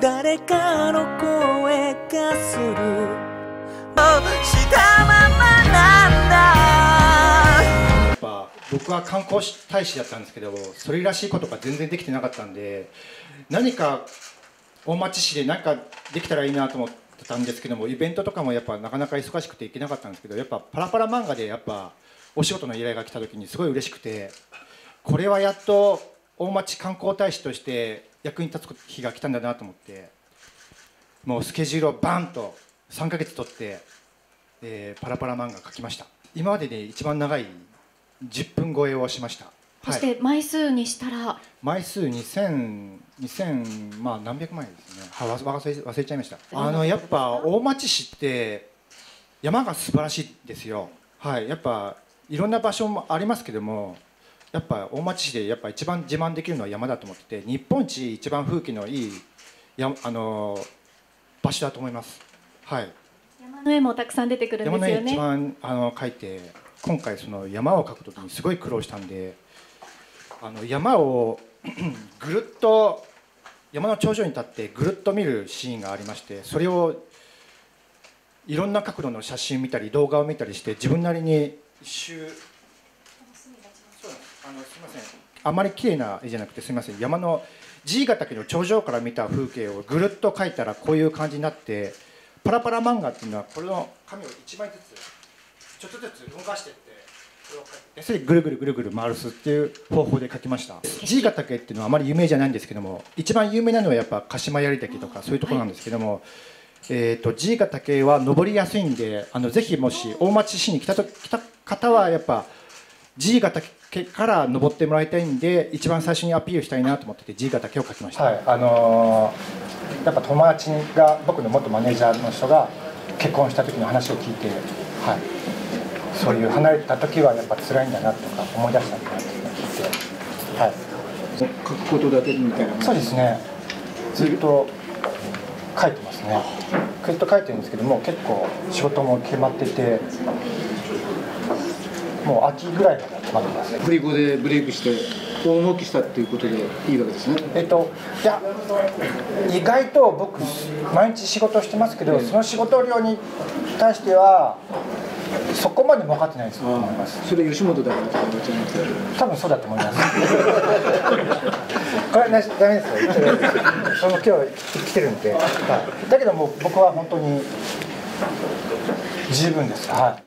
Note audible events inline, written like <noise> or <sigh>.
誰かの声がする。したままなんだ。やっぱ僕は観光大使だったんですけどそれらしいことが全然できてなかったんで何か大町市で何かできたらいいなと思ってたんですけどもイベントとかもやっぱなかなか忙しくて行けなかったんですけどやっぱパラパラ漫画でやっぱお仕事の依頼が来た時にすごい嬉しくてこれはやっと大町観光大使として役に立つ日が来たんだなと思ってもうスケジュールをバンと3ヶ月取って、えーパラパラ漫画描きました。今までで一番長い10分超えをしました。そしはい、て枚数にしたら、枚数2000 2000まあ何百枚ですね。は忘れ忘れちゃいました。あのやっぱ大町市って山が素晴らしいですよ。はいやっぱいろんな場所もありますけどもやっぱ大町市でやっぱ一番自慢できるのは山だと思ってて日本一一番風景のいいやあの場所だと思いますはい山の絵もたくさん出てくるん山の絵一ですよね。番あの描いて今回その山を描くときにすごい苦労したんであの山を <clears throat> ぐるっと山の頂上に立ってぐるっと見るシーンがありましてそれをいろんな角度の写真見たり動画を見たりして自分なりに一周あのすみません。あまり綺麗な絵じゃなくてすみません。山の G ヶ岳の頂上から見た風景をぐるっと描いたらこういう感じになってパラパラ漫画っていうのはこれの紙を1枚ずつちょっとずつ動かしていってそれでぐるぐるぐるぐる回すっていう方法で描きました。G ヶ岳っていうのはあまり有名じゃないんですけども一番有名なのはやっぱ鹿島槍岳とかそういうところなんですけども、えー、と G ヶ岳は登りやすいんであのぜひもし大町市に来たと来た方はやっぱ G ヶ岳から登ってもらいたいんで一番最初にアピールしたいなと思ってて G ヶ岳を書きました、はい、あのーやっぱ友達が僕の元マネージャーの人が結婚した時の話を聞いて、はい、そういう離れた時はやっぱ辛いんだなとか思い出したんだなっていうのを聞いて、はい、書くことだけみたいな。そうですね。ずっと書いてますね。ずっと書いてるんですけども結構仕事も決まっててもう秋ぐらいまで決まってます。振り子でブレイクして大儲けしたっていうことでいいわけですね。えっと、いや意外と僕毎日仕事してますけど、その仕事量に対してはそこまで分かってないです。と思います。それ吉本だからとか言っちゃいます。けど多分そうだと思います。<laughs> これはなしダメですよ。その今日来てるんで、はい、だけどもう僕は本当に十分です。はい